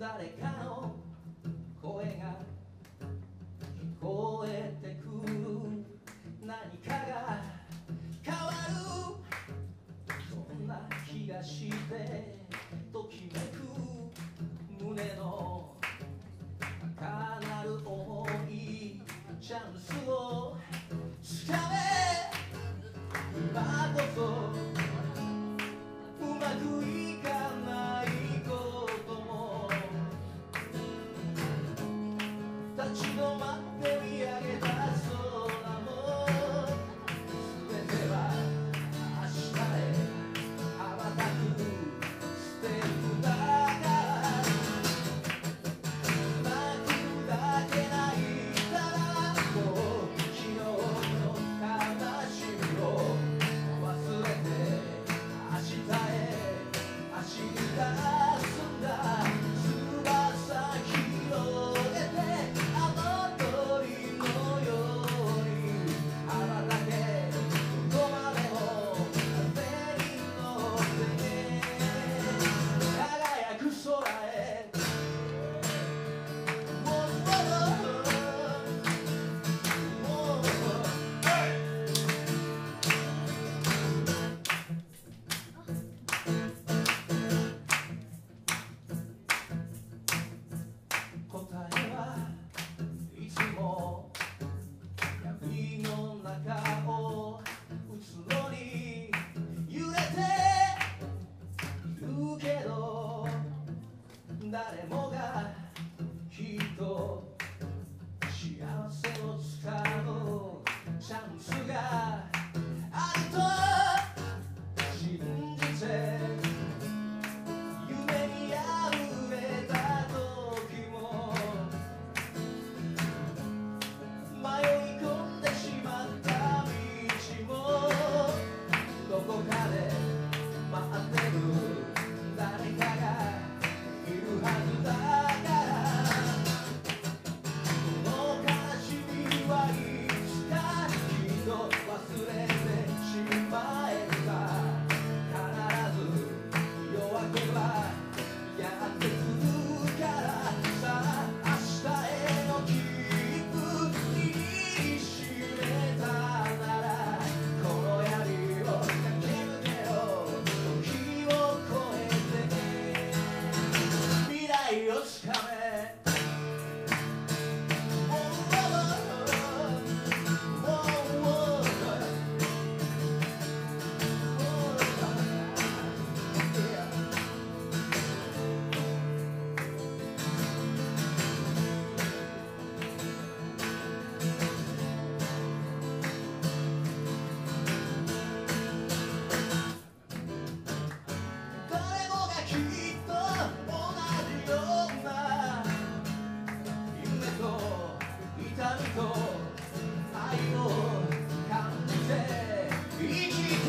誰かを立ち止まって見上げ Dios coming.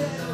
Gracias.